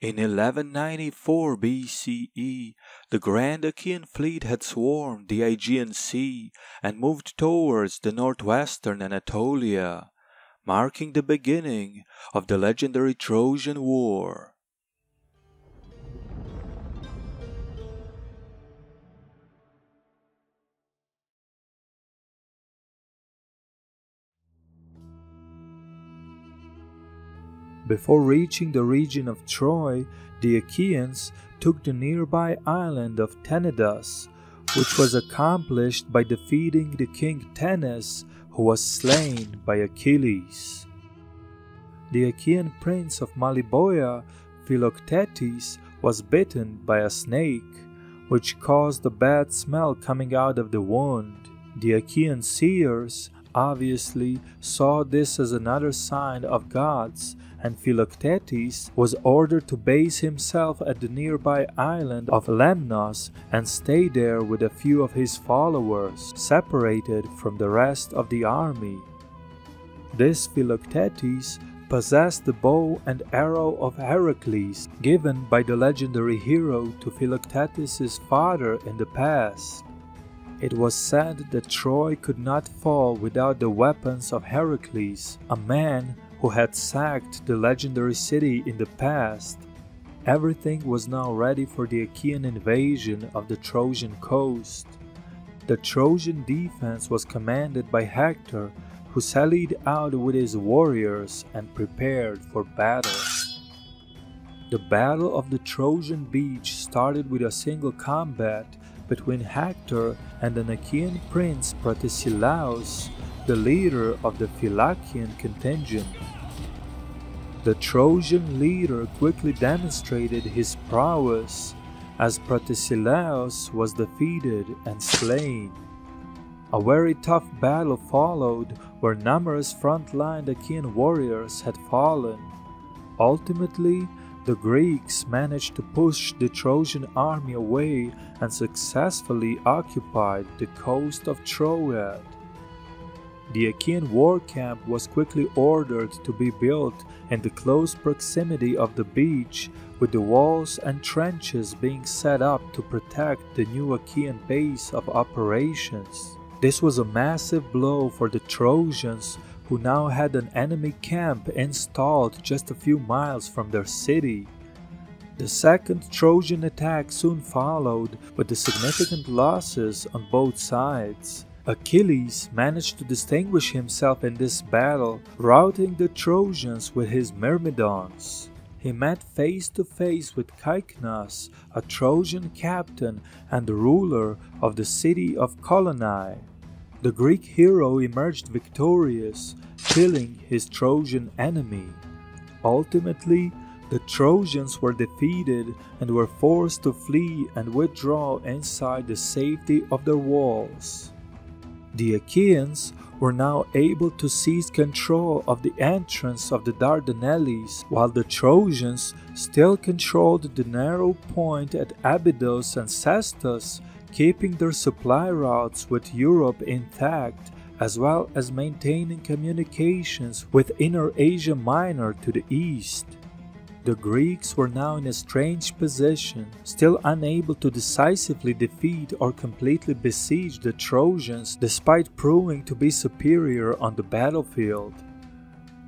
In 1194 BCE, the grand Achaean fleet had swarmed the Aegean Sea and moved towards the northwestern Anatolia, marking the beginning of the legendary Trojan War. Before reaching the region of Troy, the Achaeans took the nearby island of Tenedos, which was accomplished by defeating the king Tenes, who was slain by Achilles. The Achaean prince of Meliboea, Philoctetes, was bitten by a snake, which caused a bad smell coming out of the wound. The Achaean seers obviously saw this as another sign of gods and Philoctetes was ordered to base himself at the nearby island of Lemnos and stay there with a few of his followers, separated from the rest of the army. This Philoctetes possessed the bow and arrow of Heracles, given by the legendary hero to Philoctetes' father in the past. It was said that Troy could not fall without the weapons of Heracles, a man who had sacked the legendary city in the past. Everything was now ready for the Achaean invasion of the Trojan coast. The Trojan defense was commanded by Hector, who sallied out with his warriors and prepared for battle. The Battle of the Trojan Beach started with a single combat between Hector and an Achaean prince Protesilaus, the leader of the Phylacian contingent. The Trojan leader quickly demonstrated his prowess as Protesilaus was defeated and slain. A very tough battle followed where numerous front-line Achaean warriors had fallen. Ultimately, the Greeks managed to push the Trojan army away and successfully occupied the coast of Troad. The Achaean war camp was quickly ordered to be built in the close proximity of the beach, with the walls and trenches being set up to protect the new Achaean base of operations. This was a massive blow for the Trojans, who now had an enemy camp installed just a few miles from their city. The second Trojan attack soon followed, with the significant losses on both sides. Achilles managed to distinguish himself in this battle, routing the Trojans with his Myrmidons. He met face to face with Cycnus, a Trojan captain and the ruler of the city of Colonae. The Greek hero emerged victorious, killing his Trojan enemy. Ultimately, the Trojans were defeated and were forced to flee and withdraw inside the safety of their walls. The Achaeans were now able to seize control of the entrance of the Dardanelles, while the Trojans still controlled the narrow point at Abydos and Sestos, keeping their supply routes with Europe intact, as well as maintaining communications with Inner Asia Minor to the east. The Greeks were now in a strange position, still unable to decisively defeat or completely besiege the Trojans despite proving to be superior on the battlefield.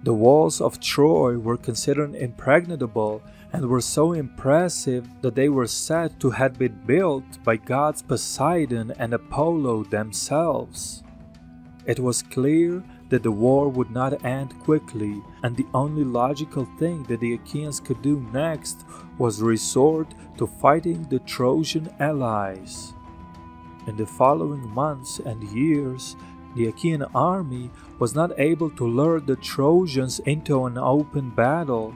The walls of Troy were considered impregnable and were so impressive that they were said to have been built by gods Poseidon and Apollo themselves. It was clear that the war would not end quickly, and the only logical thing that the Achaeans could do next was resort to fighting the Trojan allies. In the following months and years, the Achaean army was not able to lure the Trojans into an open battle.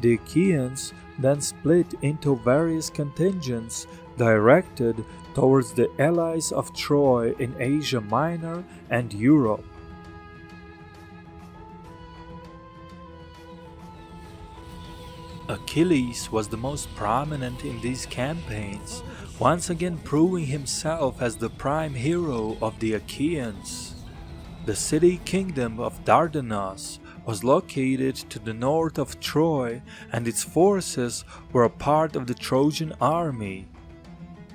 The Achaeans then split into various contingents directed towards the allies of Troy in Asia Minor and Europe. Achilles was the most prominent in these campaigns, once again proving himself as the prime hero of the Achaeans. The city kingdom of Dardanus was located to the north of Troy and its forces were a part of the Trojan army.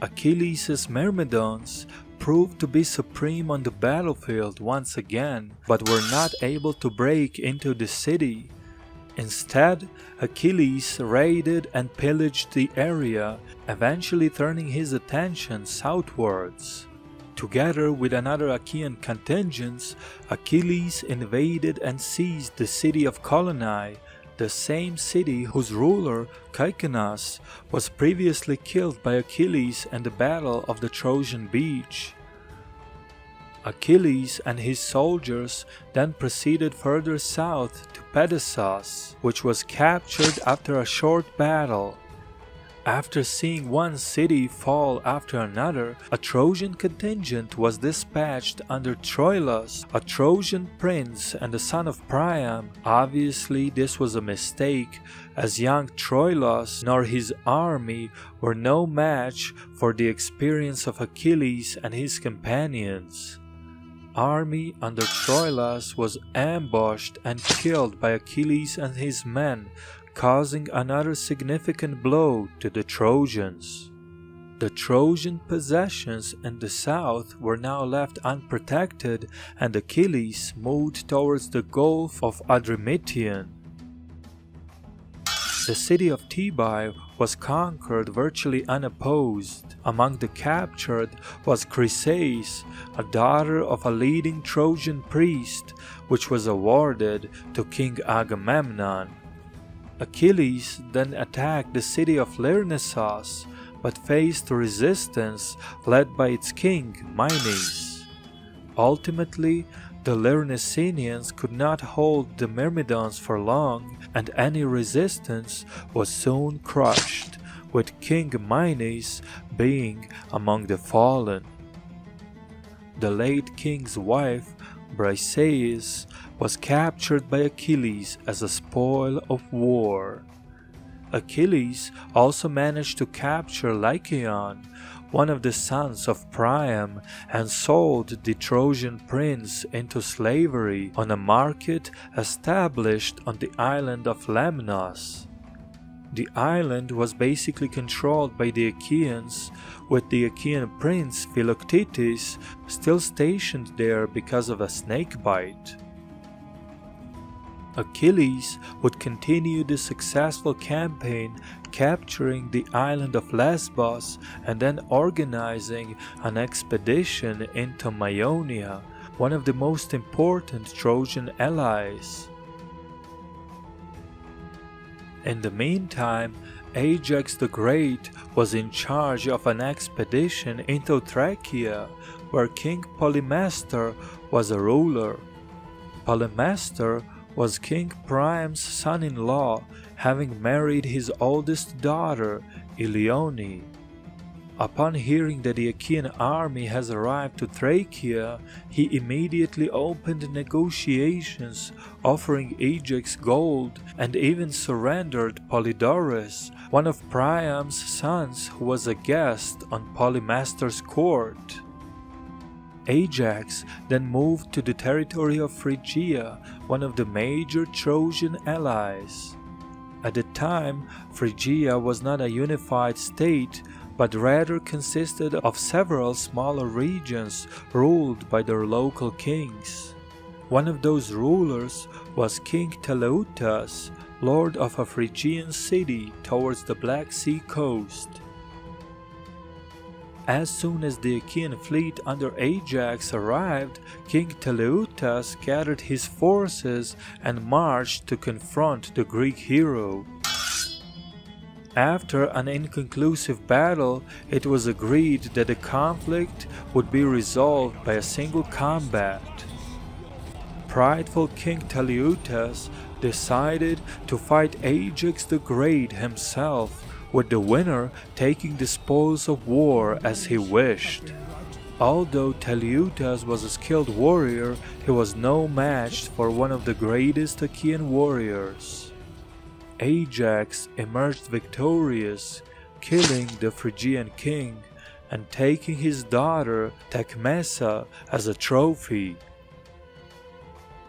Achilles' Myrmidons proved to be supreme on the battlefield once again, but were not able to break into the city. Instead, Achilles raided and pillaged the area, eventually turning his attention southwards. Together with another Achaean contingent, Achilles invaded and seized the city of Colonae, the same city whose ruler, Cycnus, was previously killed by Achilles in the Battle of the Trojan Beach. Achilles and his soldiers then proceeded further south to Pedasus, which was captured after a short battle. After seeing one city fall after another, a Trojan contingent was dispatched under Troilus, a Trojan prince and the son of Priam. Obviously, this was a mistake, as young Troilus nor his army were no match for the experience of Achilles and his companions army under Troilus was ambushed and killed by Achilles and his men, causing another significant blow to the Trojans. The Trojan possessions in the south were now left unprotected and Achilles moved towards the Gulf of Adramyttium. The city of Thebai was conquered virtually unopposed. Among the captured was Chryseis, a daughter of a leading Trojan priest, which was awarded to King Agamemnon. Achilles then attacked the city of Lyrnessos, but faced resistance led by its king, Mynes. Ultimately, the Lyrnessenians could not hold the Myrmidons for long, and any resistance was soon crushed, with King Mynes being among the fallen. The late king's wife, Briseis, was captured by Achilles as a spoil of war. Achilles also managed to capture Lycaon, one of the sons of Priam, and sold the Trojan prince into slavery on a market established on the island of Lemnos. The island was basically controlled by the Achaeans, with the Achaean prince Philoctetes still stationed there because of a snake bite. Achilles would continue the successful campaign capturing the island of Lesbos and then organizing an expedition into Maeonia, one of the most important Trojan allies. In the meantime, Ajax the Great was in charge of an expedition into Thracia, where King Polymestor was a ruler. Polymestor was King Priam's son-in-law, having married his oldest daughter, Ilione. Upon hearing that the Achaean army has arrived to Thracia, he immediately opened negotiations, offering Ajax gold, and even surrendered Polydorus, one of Priam's sons who was a guest on Polymestor's court. Ajax then moved to the territory of Phrygia, one of the major Trojan allies. At the time, Phrygia was not a unified state, but rather consisted of several smaller regions ruled by their local kings. One of those rulers was King Teleutas, lord of a Phrygian city towards the Black Sea coast. As soon as the Achaean fleet under Ajax arrived, King Teleutas gathered his forces and marched to confront the Greek hero. After an inconclusive battle, it was agreed that the conflict would be resolved by a single combat. Prideful King Teleutas decided to fight Ajax the Great himself with the winner taking the spoils of war as he wished. Although Teleutas was a skilled warrior, he was no match for one of the greatest Achaean warriors. Ajax emerged victorious, killing the Phrygian king and taking his daughter Tecmessa as a trophy.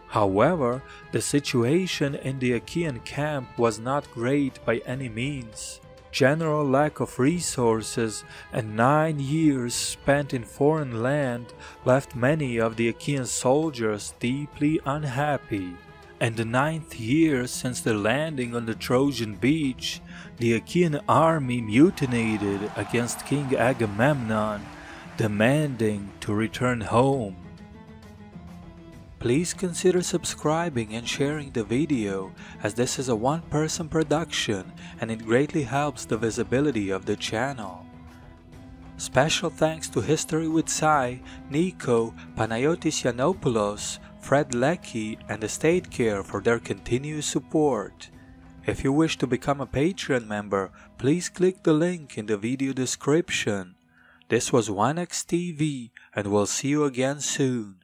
However, the situation in the Achaean camp was not great by any means. General lack of resources and nine years spent in foreign land left many of the Achaean soldiers deeply unhappy. And the ninth year since the landing on the Trojan beach, the Achaean army mutinied against King Agamemnon, demanding to return home. Please consider subscribing and sharing the video as this is a one-person production and it greatly helps the visibility of the channel. Special thanks to History with Sai, Nico, Panayotis Yiannopoulos, Fred Lecky, and Estate Care for their continuous support. If you wish to become a Patreon member, please click the link in the video description. This was Wanax TV and we'll see you again soon.